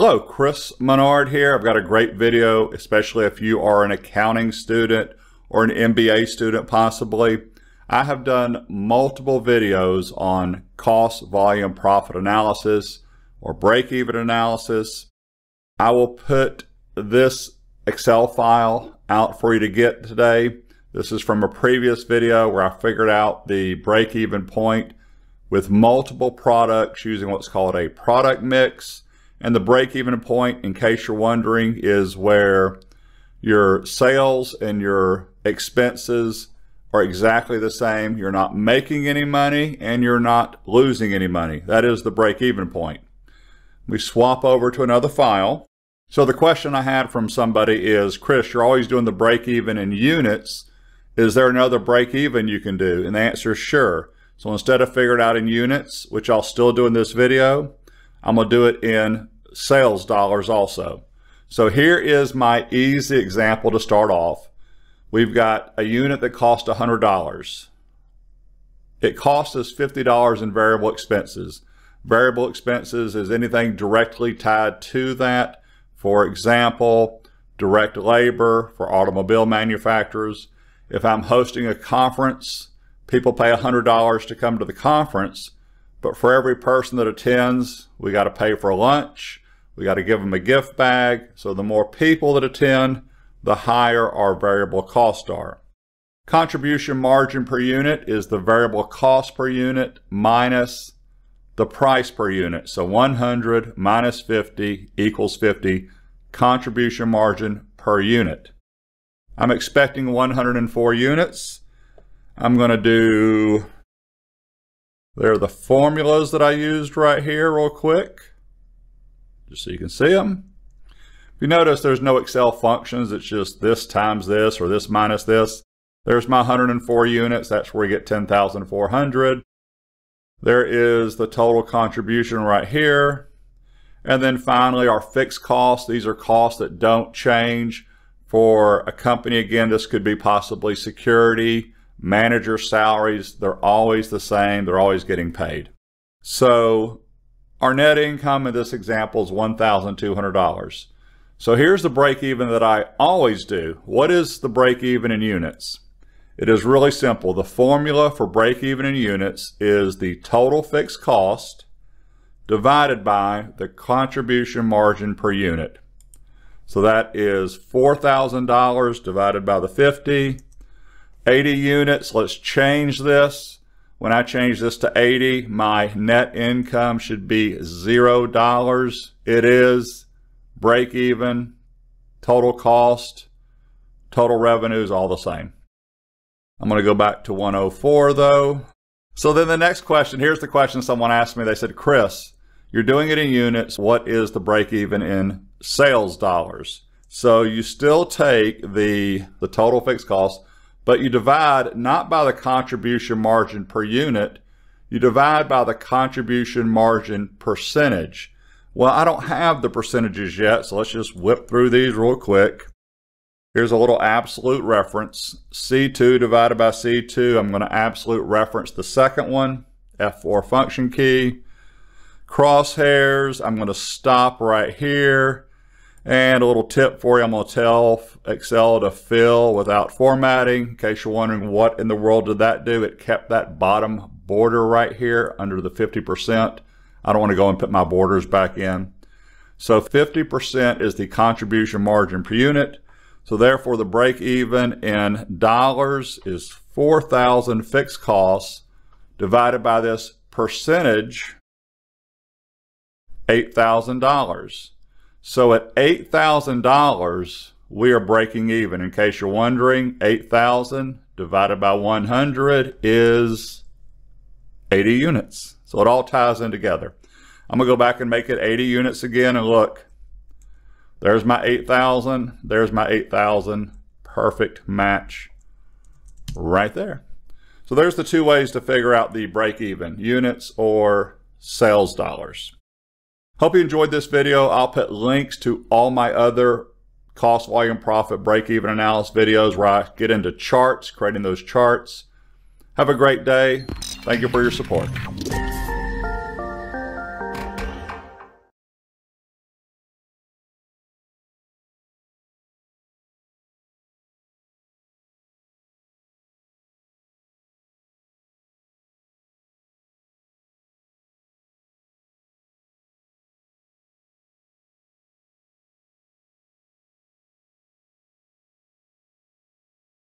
Hello, Chris Menard here. I've got a great video, especially if you are an accounting student or an MBA student possibly. I have done multiple videos on cost, volume, profit analysis or break-even analysis. I will put this Excel file out for you to get today. This is from a previous video where I figured out the break-even point with multiple products using what's called a product mix and the break even point, in case you're wondering, is where your sales and your expenses are exactly the same. You're not making any money and you're not losing any money. That is the break even point. We swap over to another file. So the question I had from somebody is, Chris, you're always doing the break even in units. Is there another break even you can do? And the answer is sure. So instead of figuring out in units, which I'll still do in this video, I'm going to do it in sales dollars also. So here is my easy example to start off. We've got a unit that costs $100. It costs us $50 in variable expenses. Variable expenses is anything directly tied to that. For example, direct labor for automobile manufacturers. If I'm hosting a conference, people pay $100 to come to the conference. But for every person that attends, we got to pay for lunch. We got to give them a gift bag. So the more people that attend, the higher our variable costs are. Contribution margin per unit is the variable cost per unit minus the price per unit. So 100 minus 50 equals 50 contribution margin per unit. I'm expecting 104 units. I'm going to do there are the formulas that I used right here real quick, just so you can see them. If you notice, there's no Excel functions. It's just this times this or this minus this. There's my 104 units. That's where we get 10,400. There is the total contribution right here. And then finally, our fixed costs. These are costs that don't change. For a company, again, this could be possibly security, manager salaries, they're always the same. They're always getting paid. So our net income in this example is $1,200. So here's the break even that I always do. What is the break even in units? It is really simple. The formula for break even in units is the total fixed cost divided by the contribution margin per unit. So that is $4,000 divided by the 50 80 units. Let's change this. When I change this to 80, my net income should be $0. It is break even, total cost, total revenue is all the same. I'm going to go back to 104 though. So then the next question, here's the question someone asked me. They said, Chris, you're doing it in units. What is the break even in sales dollars? So you still take the, the total fixed cost but you divide not by the contribution margin per unit, you divide by the contribution margin percentage. Well, I don't have the percentages yet, so let's just whip through these real quick. Here's a little absolute reference. C2 divided by C2, I'm going to absolute reference the second one, F4 function key. Crosshairs, I'm going to stop right here. And a little tip for you, I'm going to tell Excel to fill without formatting. In case you're wondering what in the world did that do, it kept that bottom border right here under the 50%. I don't want to go and put my borders back in. So 50% is the contribution margin per unit. So therefore the break even in dollars is 4,000 fixed costs divided by this percentage, $8,000. So at $8,000, we are breaking even. In case you're wondering, 8,000 divided by 100 is 80 units. So it all ties in together. I'm gonna go back and make it 80 units again and look, there's my 8,000, there's my 8,000, perfect match right there. So there's the two ways to figure out the break even, units or sales dollars. Hope you enjoyed this video. I'll put links to all my other cost, volume, profit, break-even analysis videos where I get into charts, creating those charts. Have a great day. Thank you for your support.